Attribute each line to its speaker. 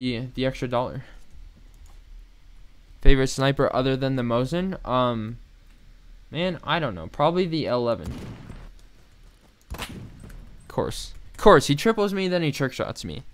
Speaker 1: Yeah, the extra dollar. Favorite sniper other than the Mosin? Um, man, I don't know. Probably the L11. Of course, of course. He triples me, then he trick shots me.